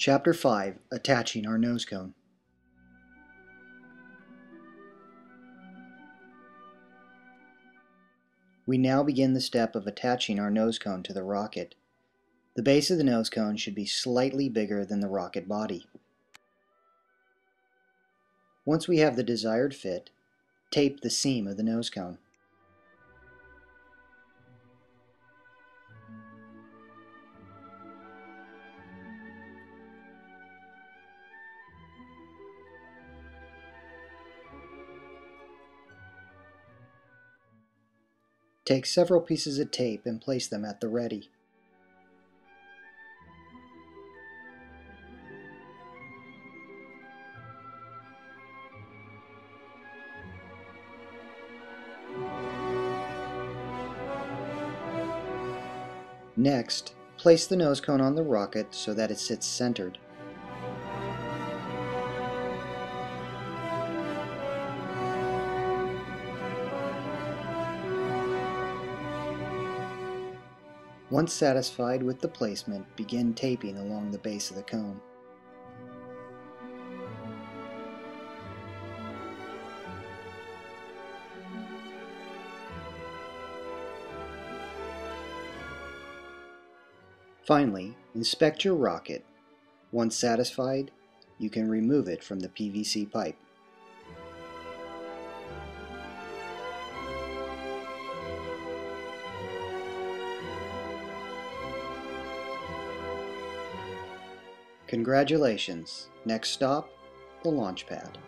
Chapter 5 Attaching our nose cone. We now begin the step of attaching our nose cone to the rocket. The base of the nose cone should be slightly bigger than the rocket body. Once we have the desired fit, tape the seam of the nose cone. Take several pieces of tape and place them at the ready. Next, place the nose cone on the rocket so that it sits centered. Once satisfied with the placement, begin taping along the base of the cone. Finally, inspect your rocket. Once satisfied, you can remove it from the PVC pipe. Congratulations. Next stop, the launch pad.